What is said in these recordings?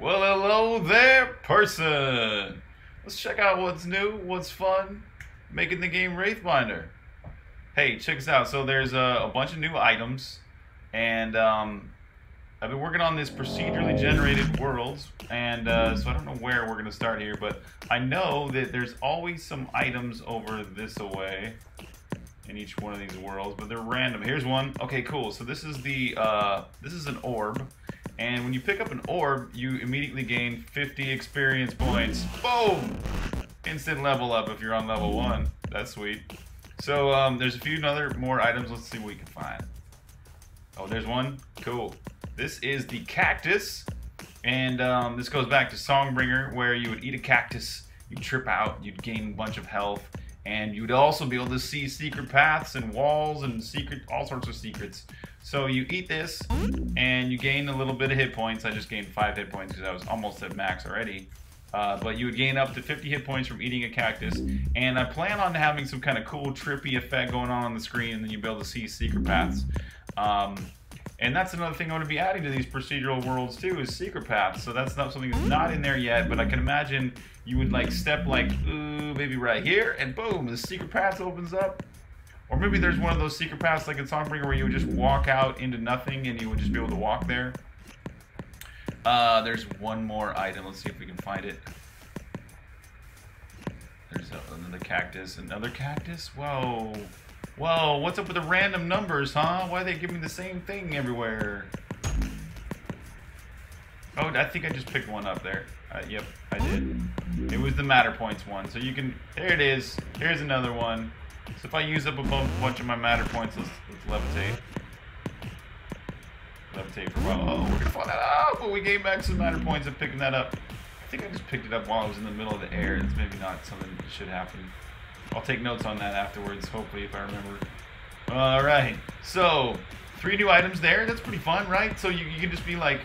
Well, hello there, person. Let's check out what's new, what's fun, making the game Wraithbinder. Hey, check this out. So there's a, a bunch of new items, and um, I've been working on this procedurally generated worlds, and uh, so I don't know where we're gonna start here, but I know that there's always some items over this away in each one of these worlds, but they're random. Here's one. Okay, cool. So this is the uh, this is an orb, and when you pick up an orb, you immediately gain 50 experience points. Boom! Instant level up if you're on level one. That's sweet. So um, there's a few other more items. Let's see what we can find. Oh, there's one. Cool. This is the cactus, and um, this goes back to Songbringer, where you would eat a cactus, you'd trip out, you'd gain a bunch of health, and you'd also be able to see secret paths and walls and secret all sorts of secrets. So you eat this and you gain a little bit of hit points. I just gained five hit points because I was almost at max already. Uh, but you would gain up to 50 hit points from eating a cactus. And I plan on having some kind of cool trippy effect going on on the screen and then you'll be able to see secret paths. Um, and that's another thing I want to be adding to these procedural worlds too is secret paths. So that's not something that's not in there yet, but I can imagine you would like step like, ooh, maybe right here, and boom, the secret path opens up. Or maybe there's one of those secret paths like in Songbringer where you would just walk out into nothing and you would just be able to walk there. Uh, there's one more item. Let's see if we can find it. There's another cactus. Another cactus? Whoa. Whoa, what's up with the random numbers, huh? Why are they giving me the same thing everywhere? Oh, I think I just picked one up there. Uh, yep, I did. It was the matter points one. So you can, there it is. Here's another one. So if I use up a bunch of my matter points, let's, let's levitate. Levitate for a while. Oh, we're gonna fall that out, but we gained back some matter points of picking that up. I think I just picked it up while I was in the middle of the air. It's maybe not something that should happen. I'll take notes on that afterwards, hopefully, if I remember. All right, so three new items there. That's pretty fun, right? So you, you can just be like,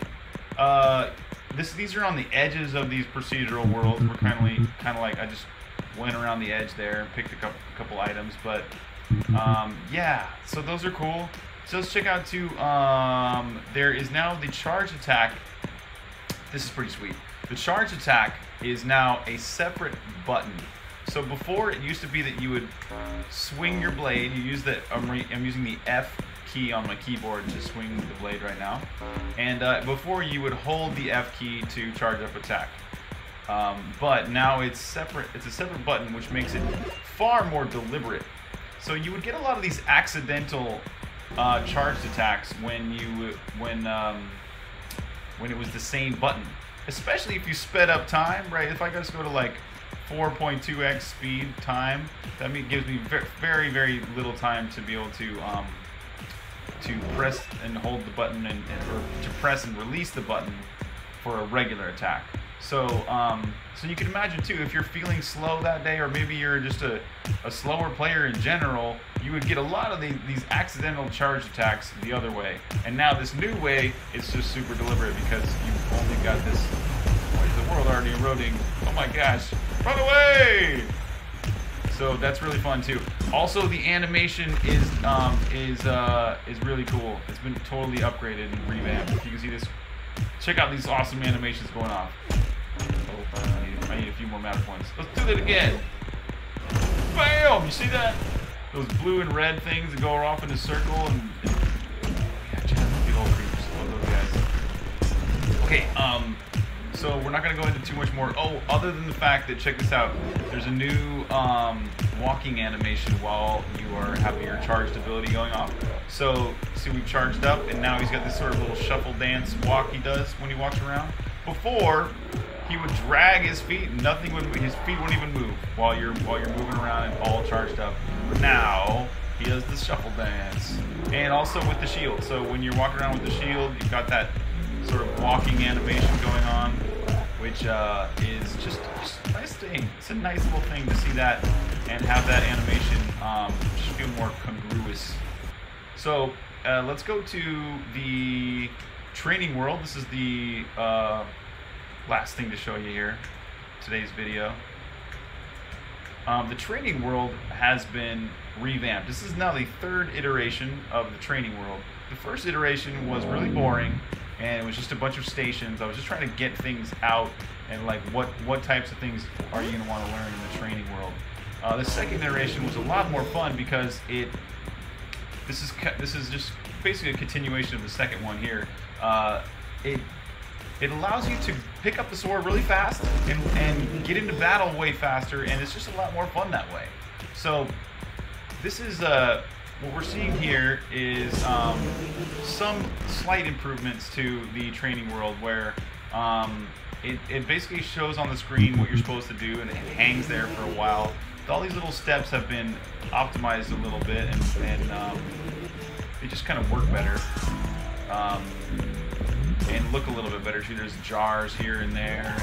uh, this. These are on the edges of these procedural worlds. We're kind of like, kind of like I just went around the edge there and picked a couple, couple items, but um, yeah. So those are cool. So let's check out too. Um, there is now the charge attack. This is pretty sweet. The charge attack is now a separate button so before it used to be that you would swing your blade. You use the I'm, I'm using the F key on my keyboard to swing the blade right now. And uh, before you would hold the F key to charge up attack. Um, but now it's separate. It's a separate button, which makes it far more deliberate. So you would get a lot of these accidental uh, charged attacks when you when um, when it was the same button. Especially if you sped up time, right? If I just go to like 4.2x speed time. That gives me very, very little time to be able to um, to press and hold the button and, and, or to press and release the button for a regular attack. So, um, so you can imagine too, if you're feeling slow that day, or maybe you're just a, a slower player in general, you would get a lot of the, these accidental charge attacks the other way. And now this new way, it's just super deliberate because you've only got this. Why is the world already eroding? Oh my gosh! Run away! So that's really fun too. Also, the animation is um, is uh, is really cool. It's been totally upgraded and revamped. You can see this, check out these awesome animations going off. Oh, I need, I need a few more map points. Let's do that again. Bam! You see that? Those blue and red things that go off in a circle and, and yeah, the old creeps. Love those guys. Okay, um, so we're not going to go into too much more. Oh, other than the fact that, check this out, there's a new um, walking animation while you are having your charged ability going off. So, see, we've charged up, and now he's got this sort of little shuffle dance walk he does when he walks around. Before, he would drag his feet, and nothing would, his feet wouldn't even move while you're while you're moving around and all charged up. Now, he does the shuffle dance, and also with the shield. So when you're walking around with the shield, you've got that sort of walking animation going on, which uh, is just, just, a nice thing. It's a nice little thing to see that and have that animation um, just feel more congruous. So uh, let's go to the training world. This is the uh, last thing to show you here, today's video. Um, the training world has been revamped. This is now the third iteration of the training world. The first iteration was really boring and it was just a bunch of stations. I was just trying to get things out and like what what types of things are you gonna want to learn in the training world. Uh, the second iteration was a lot more fun because it this is this is just basically a continuation of the second one here. Uh, it it allows you to pick up the sword really fast and, and get into battle way faster, and it's just a lot more fun that way. So this is uh, what we're seeing here is um, some slight improvements to the training world where um, it, it basically shows on the screen what you're supposed to do and it hangs there for a while. All these little steps have been optimized a little bit and, and um, they just kind of work better um, and look a little bit better too. There's jars here and there.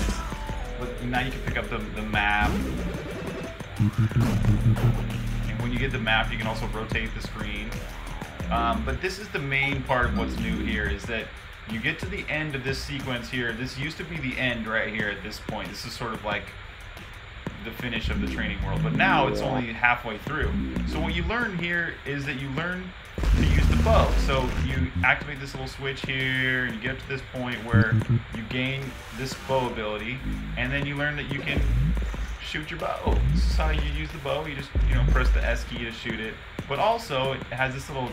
And now you can pick up the, the map when you get the map, you can also rotate the screen. Um, but this is the main part of what's new here, is that you get to the end of this sequence here. This used to be the end right here at this point. This is sort of like the finish of the training world, but now it's only halfway through. So what you learn here is that you learn to use the bow. So you activate this little switch here, and you get up to this point where you gain this bow ability, and then you learn that you can shoot your bow. This is how you use the bow. You just, you know, press the S key to shoot it. But also, it has this little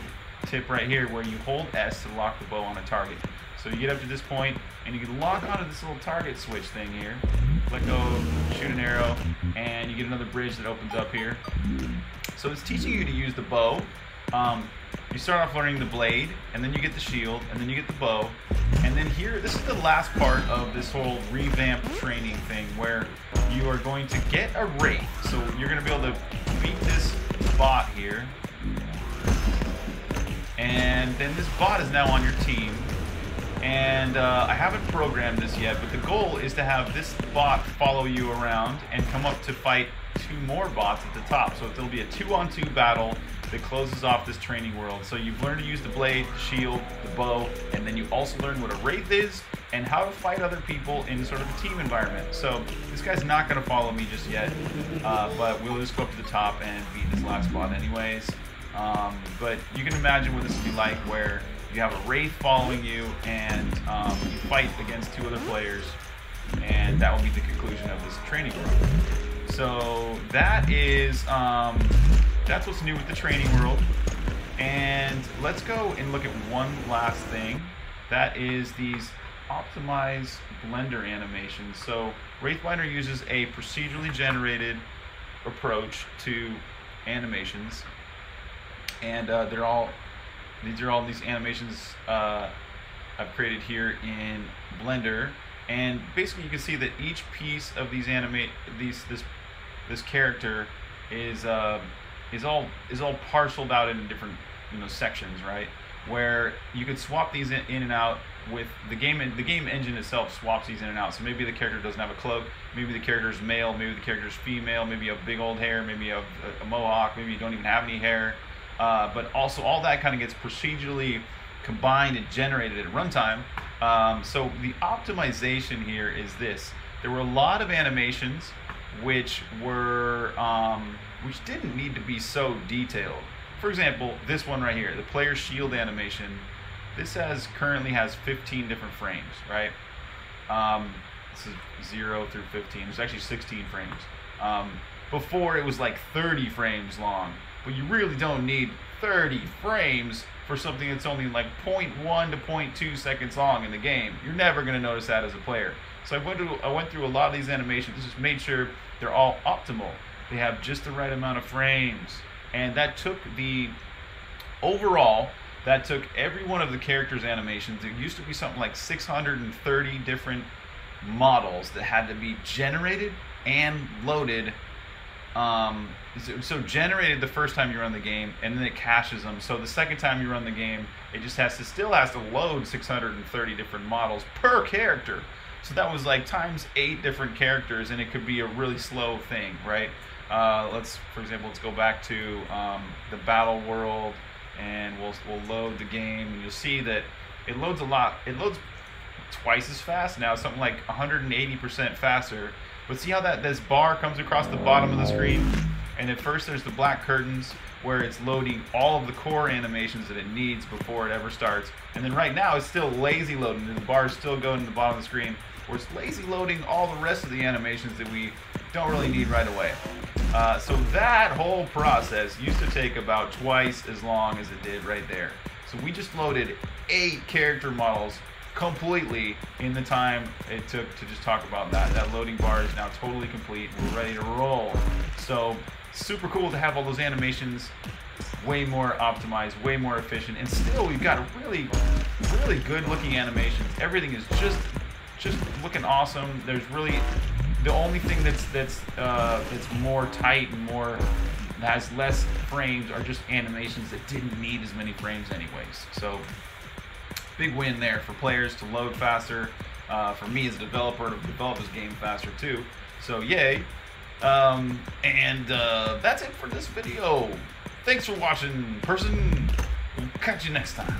tip right here where you hold S to lock the bow on a target. So you get up to this point, and you can lock onto this little target switch thing here. Let go, shoot an arrow, and you get another bridge that opens up here. So it's teaching you to use the bow. Um, you start off learning the blade, and then you get the shield, and then you get the bow. And then here, this is the last part of this whole revamp training thing where you are going to get a wraith. So you're going to be able to beat this bot here. And then this bot is now on your team. And uh, I haven't programmed this yet, but the goal is to have this bot follow you around and come up to fight two more bots at the top. So it'll be a two-on-two 2 battle that closes off this training world. So you've learned to use the blade, the shield, the bow, and then you also learn what a wraith is and how to fight other people in sort of a team environment. So this guy's not going to follow me just yet, uh, but we'll just go up to the top and beat this last bot anyways. Um, but you can imagine what this would be like where you have a wraith following you and um, you fight against two other players and that will be the conclusion of this training world. So that is um, that's what's new with the training world. And let's go and look at one last thing. That is these optimized Blender animations. So Wraithbinder uses a procedurally generated approach to animations. And uh, they're all, these are all these animations uh, I've created here in Blender. And basically you can see that each piece of these animate, these, this, this character is uh, is all is all parceled out into different you know sections, right? Where you could swap these in, in and out with the game. The game engine itself swaps these in and out. So maybe the character doesn't have a cloak. Maybe the character's male. Maybe the character's female. Maybe you have big old hair. Maybe you have a, a mohawk. Maybe you don't even have any hair. Uh, but also all that kind of gets procedurally combined and generated at runtime. Um, so the optimization here is this. There were a lot of animations which were um, which didn't need to be so detailed. For example, this one right here, the player shield animation, this has currently has 15 different frames, right? Um, this is 0 through 15. There's actually 16 frames. Um, before it was like 30 frames long, but you really don't need 30 frames for something that's only like 0.1 to 0.2 seconds long in the game. You're never going to notice that as a player. So I went, to, I went through a lot of these animations, just made sure they're all optimal. They have just the right amount of frames. And that took the overall, that took every one of the characters' animations. It used to be something like 630 different models that had to be generated and loaded. Um, so, so, generated the first time you run the game, and then it caches them. So the second time you run the game, it just has to still has to load 630 different models per character. So that was like times eight different characters, and it could be a really slow thing, right? Uh, let's, for example, let's go back to um, the battle world, and we'll we'll load the game, and you'll see that it loads a lot. It loads twice as fast now, something like 180% faster. But see how that this bar comes across the bottom of the screen, and at first there's the black curtains, where it's loading all of the core animations that it needs before it ever starts. And then right now it's still lazy loading. The bar is still going to the bottom of the screen where it's lazy loading all the rest of the animations that we don't really need right away. Uh, so that whole process used to take about twice as long as it did right there. So we just loaded eight character models completely in the time it took to just talk about that. That loading bar is now totally complete. We're ready to roll. So super cool to have all those animations way more optimized, way more efficient, and still we've got really, really good looking animations. Everything is just, just looking awesome. There's really the only thing that's that's uh, that's more tight and more has less frames are just animations that didn't need as many frames anyways. So big win there for players to load faster. Uh, for me as a developer to develop this game faster too. So yay. Um, and uh, that's it for this video. Thanks for watching, person. We'll catch you next time.